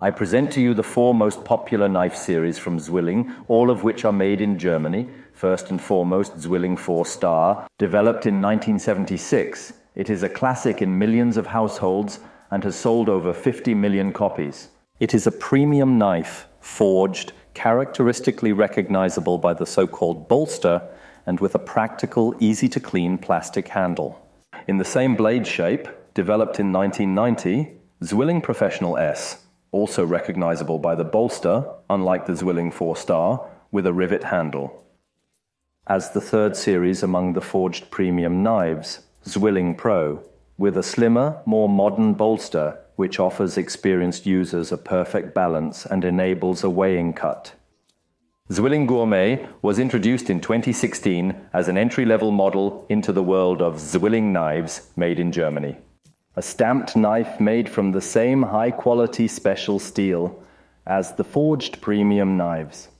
I present to you the four most popular knife series from Zwilling, all of which are made in Germany. First and foremost, Zwilling 4 Star, developed in 1976. It is a classic in millions of households and has sold over 50 million copies. It is a premium knife, forged, characteristically recognizable by the so called bolster, and with a practical, easy to clean plastic handle. In the same blade shape, developed in 1990, Zwilling Professional S, also recognizable by the bolster, unlike the Zwilling 4 Star, with a rivet handle. As the third series among the forged premium knives, Zwilling Pro, with a slimmer, more modern bolster which offers experienced users a perfect balance and enables a weighing cut. Zwilling Gourmet was introduced in 2016 as an entry level model into the world of Zwilling knives made in Germany. A stamped knife made from the same high quality special steel as the forged premium knives.